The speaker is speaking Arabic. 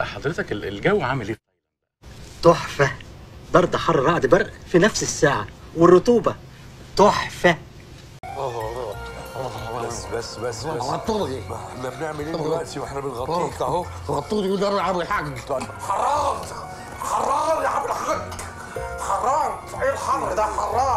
حضرتك الجو عامل إيه تحفة. برد حر رعد برق في نفس الساعة. والرطوبة تحفة. بس بس بس بس. غطوني. إحنا بنعمل إيه دلوقتي وإحنا بنغطيك أهو؟ غطوني وداروا عم الحاج طيب. حرام! حرام يا عم الحاج! حرام! إيه الحر ده؟ حرام!